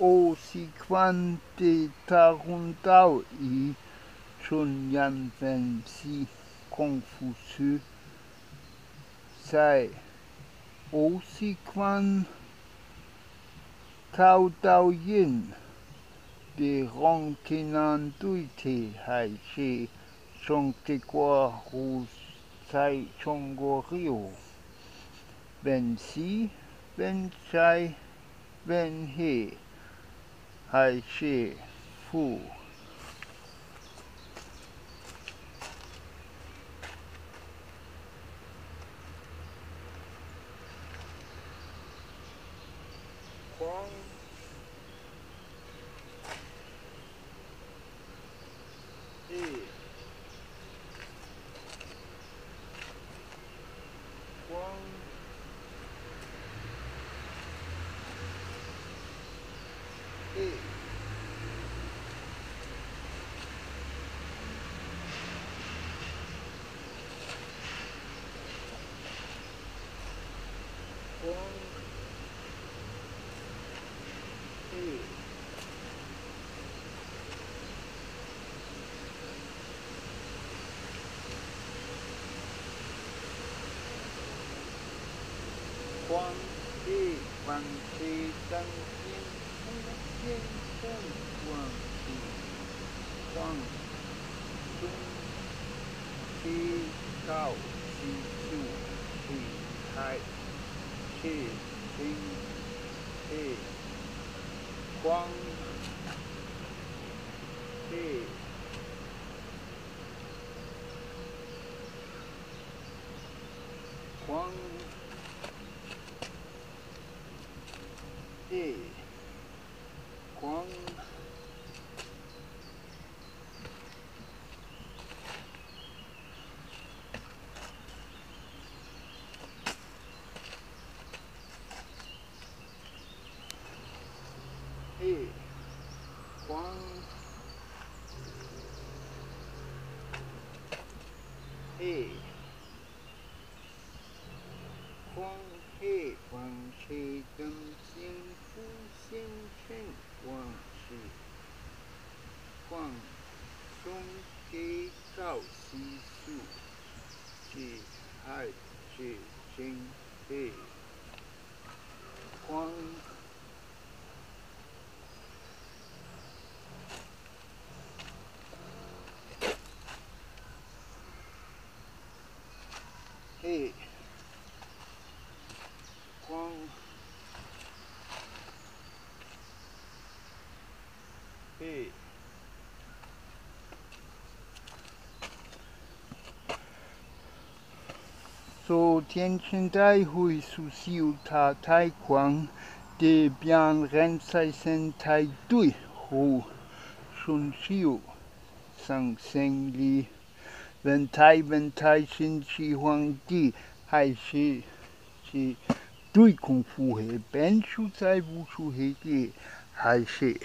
o si quante taruntau i chun yan ven si confusu. Sai o si quan tau tau yin de rong kinan tui te hai che chong te qua hu sai chong go rio ben si ben chai ben he. hai, she, fu. Huang 光地光地当天空天空光地光中地高地树地海气地地光地光。 gente come e quando e quando 黑光黑灯星。福星辰光是光中给高西数，是海是星黑光。嘿，光。So 天气太会苏修它太狂，的变人在身太对后顺修上升里，问太问太新起皇帝还是是对功夫黑，本书在武术黑的还是。